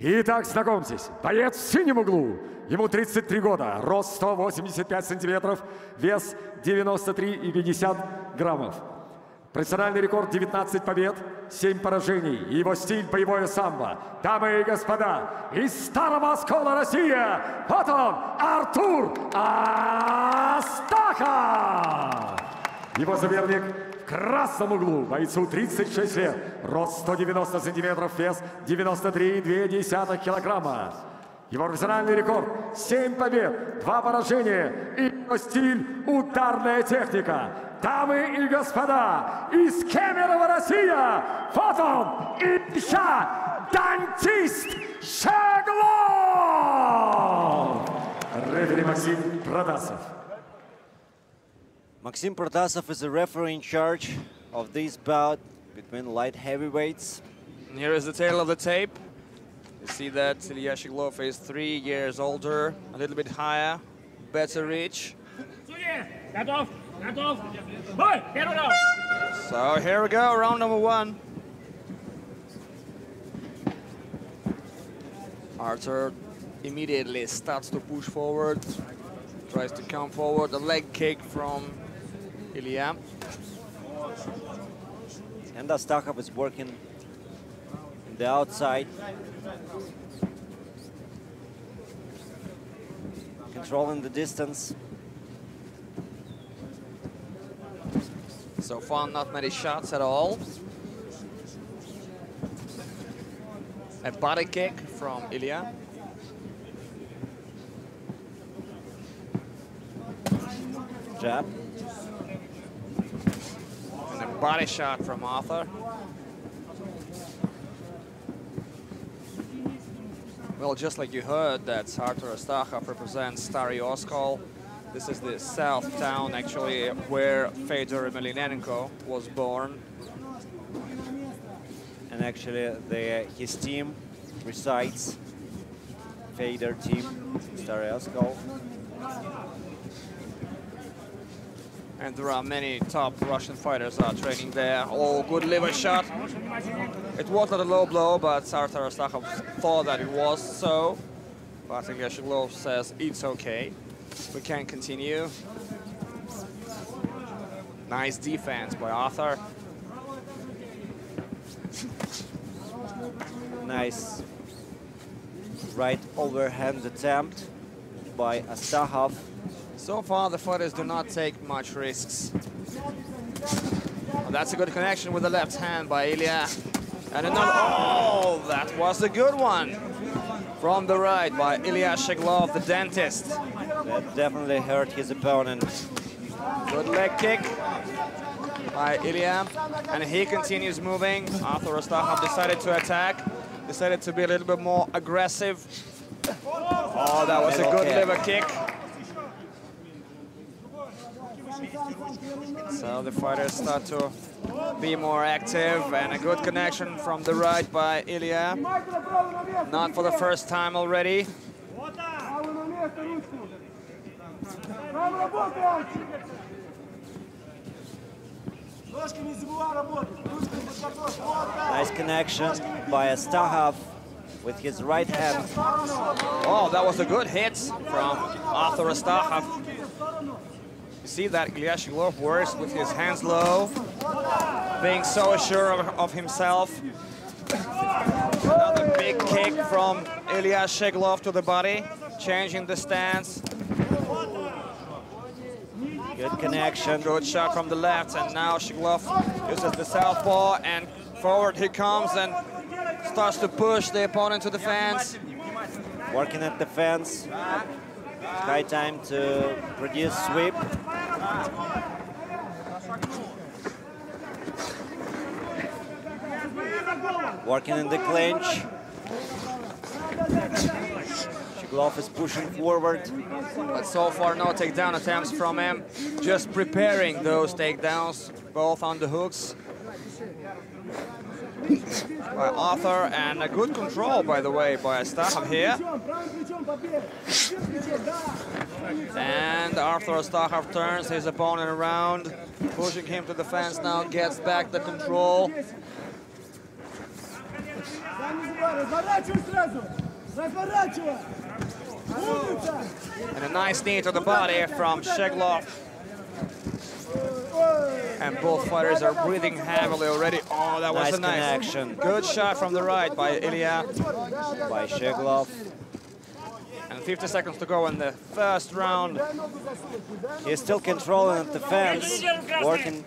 Итак, знакомьтесь, боец в синем углу. Ему 33 года, рост 185 сантиметров, вес 93,50 граммов. Профессиональный рекорд 19 побед, 7 поражений. Его стиль боевое самбо. Дамы и господа, из Старого Оскола Россия, вот он, Артур Астахов! Его соперник красном углу, бойцу 36 лет, рост 190 сантиметров, вес 93,2 килограмма. Его профессиональный рекорд – 7 побед, 2 поражения и его стиль – ударная техника. Дамы и господа, из Кемерово, Россия, вот он, Илья Дантист Шаглов! Рефери Максим Продасов. Maxim Protasov is the referee in charge of this bout between light heavyweights. And here is the tale of the tape. You see that Ilya Shcheglov is three years older, a little bit higher, better reach. So here we go, round number one. Arthur immediately starts to push forward, tries to come forward, a leg kick from Ilya. And Astakhov is working in the outside. Controlling the distance. So far, not many shots at all. A body kick from Ilya. Jab. Body shot from Arthur. Well, just like you heard, that Arthur Astakhov represents Stary Oskol. This is the south town, actually, where Fedor Emelianenko was born. And actually, the, his team resides, Fedor team, Stary Oskol. And there are many top Russian fighters are training there. Oh, good liver shot. It was not a low blow, but Arthur Astakhov thought that it was so. But Shcheglov says it's okay. We can continue. Nice defense by Arthur. Nice right overhand attempt by Astakhov. So far, the fighters do not take much risks. Well, that's a good connection with the left hand by Ilya. And another, oh, that was a good one. From the right by Ilya Shcheglov, the dentist. That definitely hurt his opponent. Good leg kick by Ilya. And he continues moving. Arthur Astakhov decided to attack, decided to be a little bit more aggressive. Oh, that was a good liver kick. So the fighters start to be more active and a good connection from the right by Ilya. Not for the first time already. Nice connection by Astakhov with his right hand. Oh, that was a good hit from Arthur Astakhov. See that Ilya Shcheglov works with his hands low, being so sure of, of himself. Another big kick from Ilya Shcheglov to the body, changing the stance. Good connection. Good shot from the left, and now Shcheglov uses the southpaw, and forward he comes and starts to push the opponent to the fence. Working at the fence. High time to produce sweep. Working in the clinch. Shcheglov is pushing forward. But so far, no takedown attempts from him. Just preparing those takedowns, both on the hooks. By Arthur, and a good control, by the way, by Astakhov here. And after Astakhov turns his opponent around, pushing him to the fence now, gets back the control. And a nice knee to the body from Shcheglov. And both fighters are breathing heavily already. Oh, that was a nice connection. Good shot from the right by Ilya. By Shcheglov. And 50 seconds to go in the first round. He's still controlling the defense, working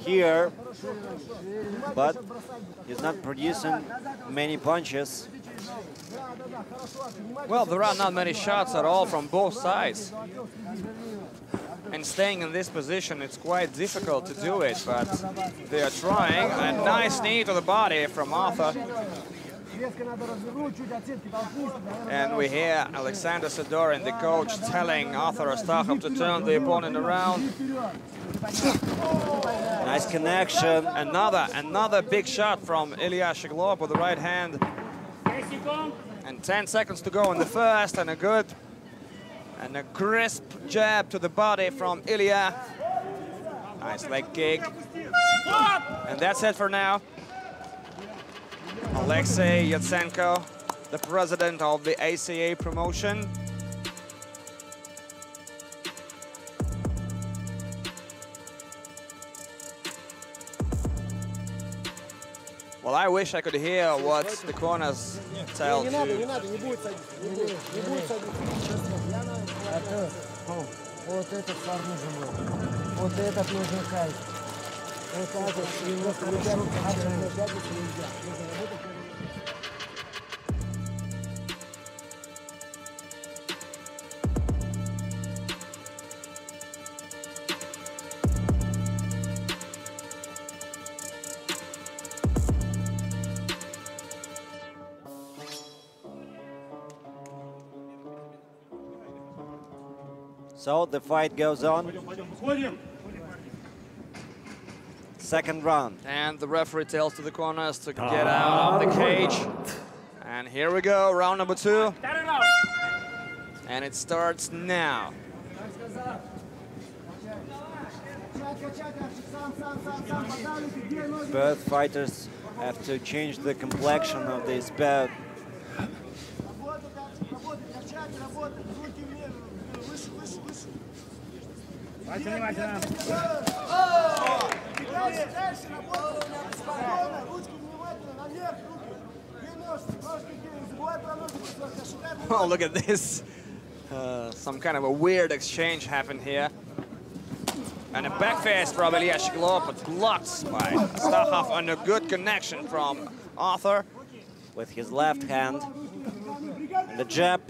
here, but he's not producing many punches. Well, there are not many shots at all from both sides. And staying in this position, it's quite difficult to do it, but they are trying. A nice knee to the body from Arthur. And we hear Alexander Sidorin, the coach, telling Arthur Astakhov to turn the opponent around. nice connection. Another, another big shot from Ilya Shcheglov with the right hand. And 10 seconds to go in the first, and a good and a crisp jab to the body from Ilya. Nice leg kick. And that's it for now. Alexei Yatsenko, the president of the ACA promotion. Well, I wish I could hear what the corners tell Не надо, не to надо, не будет садиться. Не, не, не будет садиться. Это, о, вот этот фар нужен был. Вот этот нужен кайф. So the fight goes on second round. And the referee tells to the corners to ah. get out of the cage. And here we go, round number two. And it starts now. Both fighters have to change the complexion of this belt. Oh! Oh, look at this. Uh, some kind of a weird exchange happened here. And a backfist from Ilya but blocked by Stahov and a good connection from Arthur with his left hand. And the jab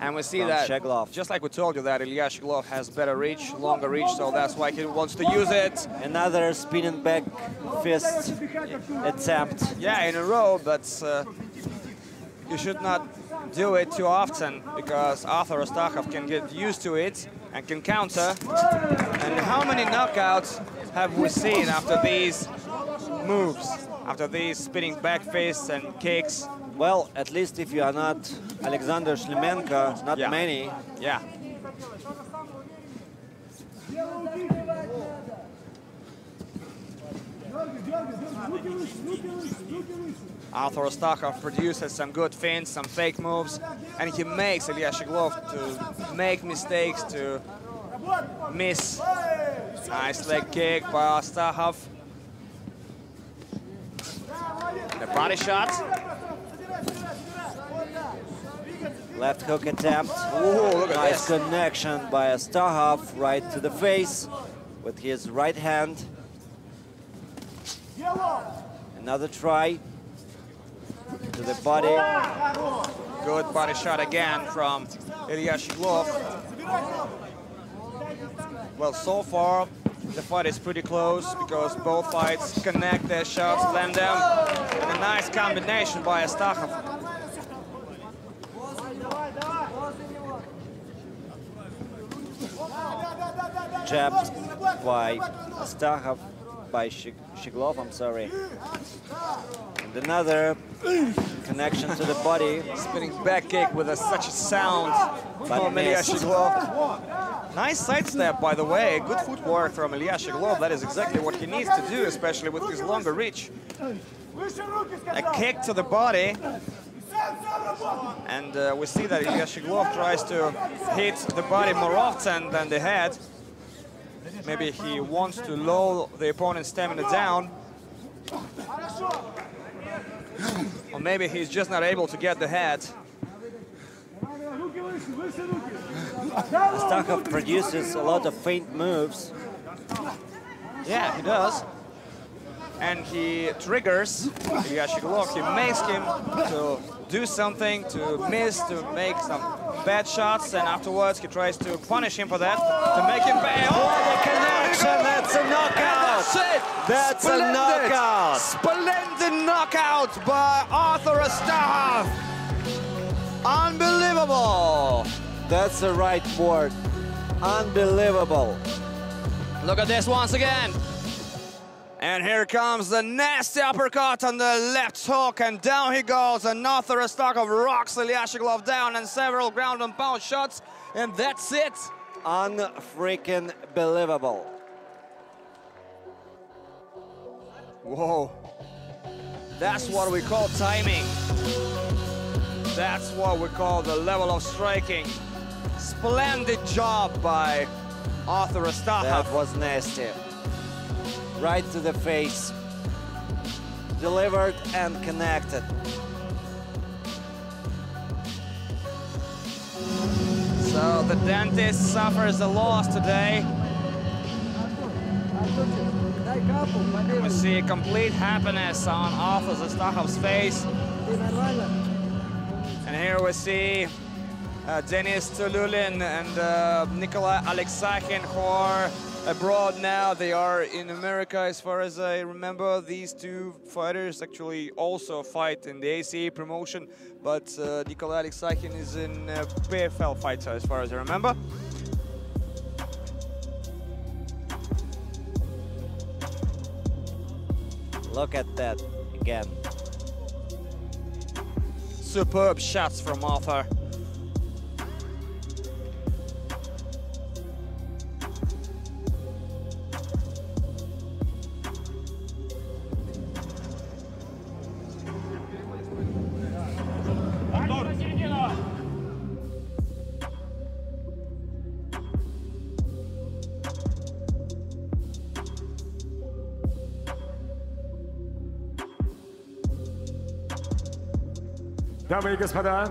and we see From that, Shcheglov. just like we told you, that Ilya Shcheglov has better reach, longer reach, so that's why he wants to use it. Another spinning back fist attempt. Yeah, in a row, but uh, you should not do it too often because Arthur Astakhov can get used to it and can counter. And how many knockouts have we seen after these moves, after these spinning back fists and kicks? Well, at least if you are not Alexander Shlemenko, not Yeah. many. Yeah. Arthur Astakhov produces some good fints, some fake moves, and he makes Ilya Shcheglov to make mistakes, to miss. Nice leg kick by Astakhov. The body shot. Left hook attempt. Ooh, look at nice this. connection by Astakhov right to the face with his right hand. Another try to the body. Good body shot again from Ilya Shcheglov. Well, so far, the fight is pretty close because both fights connect their shots, land them, and a nice combination by Astakhov. Jab by Astakhov, by Shig- Shcheglov, I'm sorry. And another connection to the body. Spinning back kick with a, such a sound from Ilya. Shcheglov. Nice sidestep, by the way. Good footwork from Ilya Shcheglov. That is exactly what he needs to do, especially with his longer reach. a kick to the body. And uh, we see that Ilya Shcheglov tries to hit the body more often than the head. Maybe he wants to lull the opponent's stamina down. Or maybe he's just not able to get the head. Astakhov produces a lot of feint moves. Yeah, he does. And he triggers Shcheglov. He makes him to do something, to miss, to make some bad shots, and afterwards he tries to punish him for that, to make him pay. Oh, the connection, that's a knockout! That's it! That's a knockout! Splendid knockout by Arthur Astakhov! Unbelievable! That's the right word. Unbelievable. Look at this once again. And here comes the nasty uppercut on the left hook, and down he goes. And Arthur Astakhov rocks Ilya Shcheglov down, and several ground and pound shots, and that's it. Unfreaking believable. Whoa. That's what we call timing. That's what we call the level of striking. Splendid job by Arthur Astakhov. That was nasty right to the face. Delivered and connected. So the dentist suffers a loss today. We see complete happiness on Arthur Zastakov's face. And here we see uh, Denis Tiuliulin and uh, Nikolai Alexakhin who are abroad now. They are in America as far as I remember. These two fighters actually also fight in the ACA promotion, but uh, Nikolai Alexakhin is in uh, PFL fighter as far as I remember. Look at that again. Superb shots from Arthur. Дамы и господа,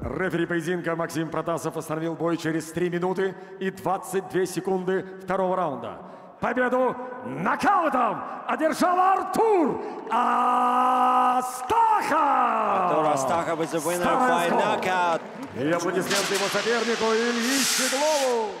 рефери поединка Максим Протасов остановил бой через 3 минуты и 22 секунды второго раунда. Победу нокаутом одержал Артур Астахов! Artur Astahov is the winner by knockout. И аплодисменты его сопернику Ильи Щеглову.